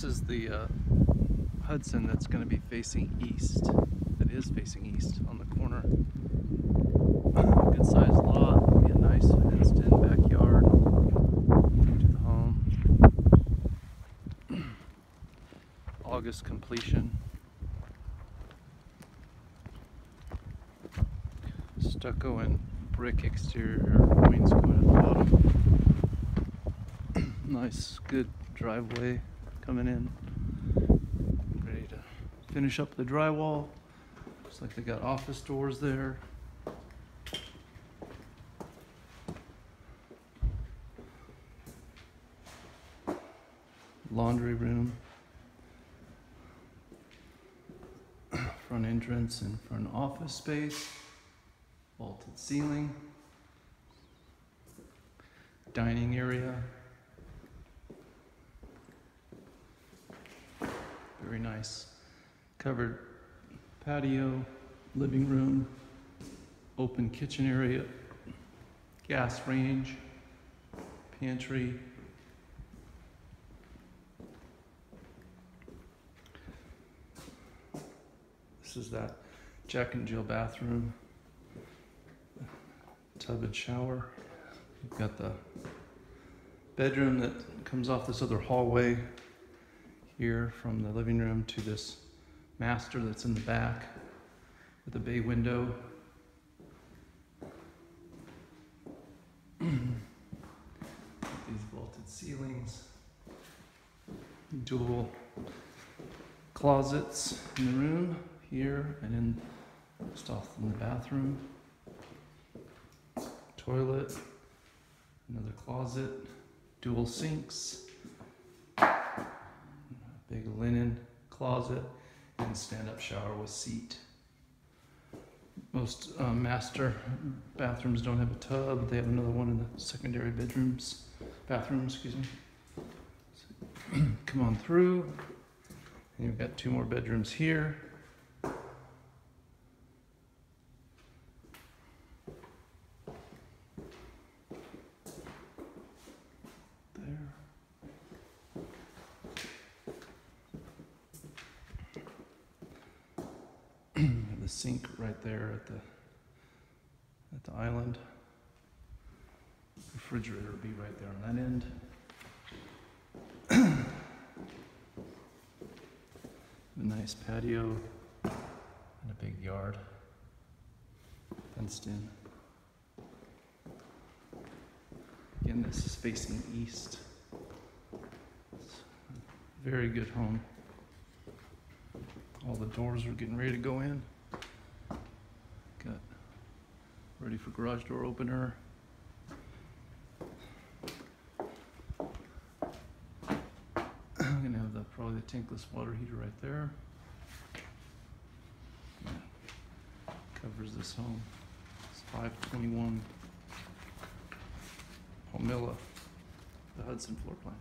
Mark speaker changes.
Speaker 1: This is the uh, Hudson that's going to be facing east. That is facing east on the corner. Good sized lot. Be a nice fenced in backyard to the home. August completion. Stucco and brick exterior wainscot at the bottom. nice, good driveway coming in. Ready to finish up the drywall. Looks like they got office doors there. Laundry room. Front entrance and front office space. Vaulted ceiling. Dining area. Nice. Covered patio, living room, open kitchen area, gas range, pantry. This is that Jack and Jill bathroom, tub and shower. You've got the bedroom that comes off this other hallway here from the living room to this master that's in the back with a bay window. These vaulted ceilings, dual closets in the room here and in just off in the bathroom. Toilet, another closet, dual sinks, big linen closet, and stand-up shower with seat. Most um, master bathrooms don't have a tub. They have another one in the secondary bedrooms, bathrooms, excuse me. So, come on through. And you've got two more bedrooms here. Sink right there at the at the island. Refrigerator will be right there on that end. a nice patio and a big yard. Fenced in. Again, this is facing east. Very good home. All the doors are getting ready to go in. Got ready for garage door opener. I'm gonna have the probably the tankless water heater right there. Covers this home. It's 521 Palmilla, the Hudson floor plan.